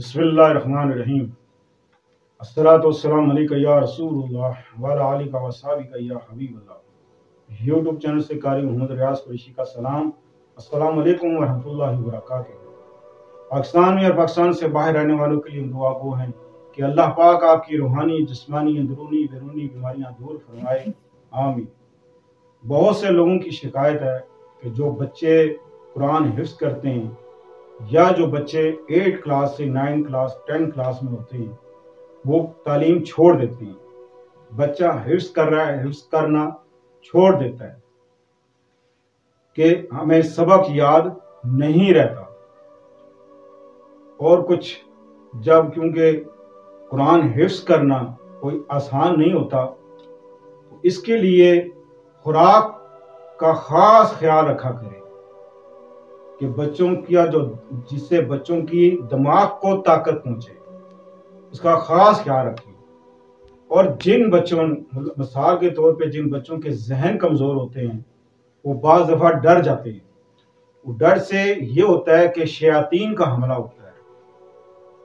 बसमीम Habibullah. YouTube channel से कारी मोहम्मद रियाज कुरैशी का सलाम। पाकिस्तान में और पाकिस्तान से बाहर रहने वालों के लिए दुआ गो हैं कि अल्लाह पाक आपकी रूहानी, जिस्मानी, अंदरूनी, बैरूनी बीमारियाँ दूर फरमाए। आमीन। बहुत से लोगों की शिकायत है कि जो बच्चे कुरान हिफ्स करते हैं या जो बच्चे एट क्लास से नाइन क्लास टेन क्लास में होते हैं, वो तालीम छोड़ देते हैं। बच्चा हिफ्स कर रहा है हिफ्स करना छोड़ देता है। कि हमें सबक याद नहीं रहता। और कुछ जब क्योंकि कुरान हिफ्स करना कोई आसान नहीं होता तो इसके लिए खुराक का खास ख्याल रखा करें। कि बच्चों का जो, जिससे बच्चों की दिमाग को ताकत पहुँचे। उसका खास ख्याल रखिए। और जिन बच्चों मिसाल के तौर पे जिन बच्चों के जहन कमज़ोर होते हैं, वो बाज़ दफ़ा डर जाते हैं। वो डर से ये होता है कि शयातीन का हमला होता है।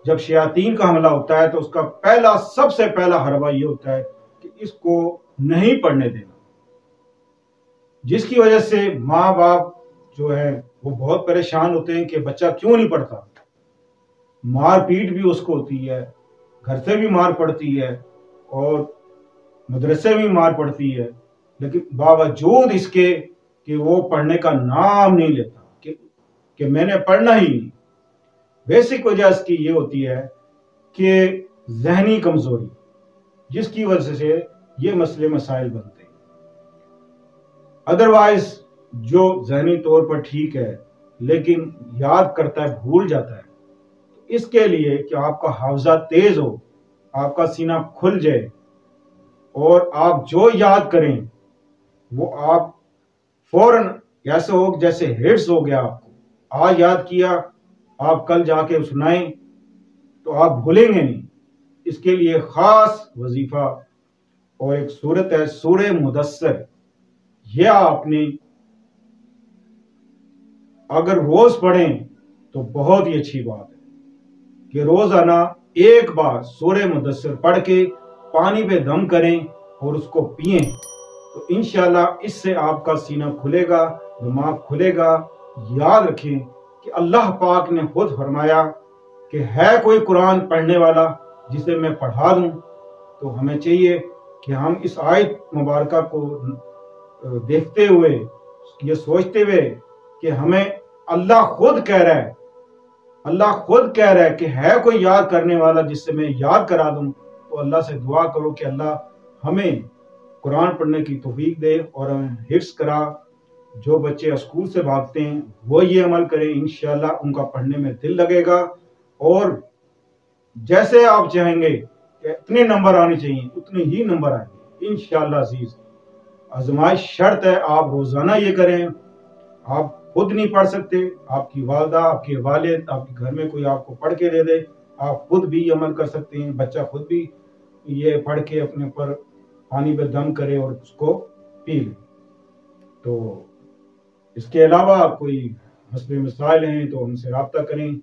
जब शयातीन का हमला होता है तो उसका पहला, सबसे पहला हरबा ये होता है कि इसको नहीं पढ़ने देना। जिसकी वजह से माँ बाप जो है वो बहुत परेशान होते हैं कि बच्चा क्यों नहीं पढ़ता? मार पीट भी उसको होती है घर से भी मार पड़ती है और मदरसे में मार पड़ती है। लेकिन बावजूद इसके कि वो पढ़ने का नाम नहीं लेता कि, कि मैंने पढ़ना ही नहीं। बेसिक वजह इसकी ये होती है कि जहनी कमज़ोरी जिसकी वजह से ये मसले मसाइल बनते हैं। अदरवाइज़ जो जहनी तौर पर ठीक है, लेकिन याद करता है, भूल जाता है। तो इसके लिए कि आपका हावजा तेज हो, आपका सीना खुल जाए, और आप जो याद करें, वो आप फ़ौरन, ऐसे हो, जैसे हिट्स हो गया आपको। आज याद किया, आप कल जाके सुनाए तो आप भूलेंगे नहीं। इसके लिए खास वजीफा, और एक सूरत है सूर्य मुदस्सर। यह आपने अगर रोज पढ़ें तो बहुत ही अच्छी बात है कि रोज़ाना एक बार सूर्य मुदसर पढ़ के पानी पे दम करें और उसको पिए तो इनशाला इससे आपका सीना खुलेगा, दिमाग खुलेगा। याद रखें कि अल्लाह पाक ने खुद फरमाया कि है कोई कुरान पढ़ने वाला जिसे मैं पढ़ा दूँ तो हमें चाहिए कि हम इस आयत मुबारक को देखते हुए, ये सोचते हुए कि हमें अल्लाह खुद कह रहा है। अल्लाह खुद कह रहा है कि है कोई याद करने वाला जिससे मैं याद करा दूँ तो अल्लाह से दुआ करो कि अल्लाह हमें कुरान पढ़ने की तोफीक दे और हमें हिफ्स करा। जो बच्चे स्कूल से भागते हैं, वो ये अमल करें इन उनका पढ़ने में दिल लगेगा। और जैसे आप चाहेंगे इतने नंबर आने चाहिए, उतने ही नंबर आएँगे इन अज़ीज़, आजमाइश शर्त है, आप रोज़ाना ये करें। आप खुद नहीं पढ़ सकते। आपकी वालदा, आपके वालिद, आपके घर में कोई आपको पढ़ के दे दे। आप खुद भी अमल कर सकते हैं। बच्चा खुद भी ये पढ़ के अपने ऊपर पानी पर दम करे और उसको पी ले। तो इसके अलावा कोई मसले मसाइल हैं तो हमसे रबता करें।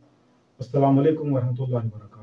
असल वरहमल वर्क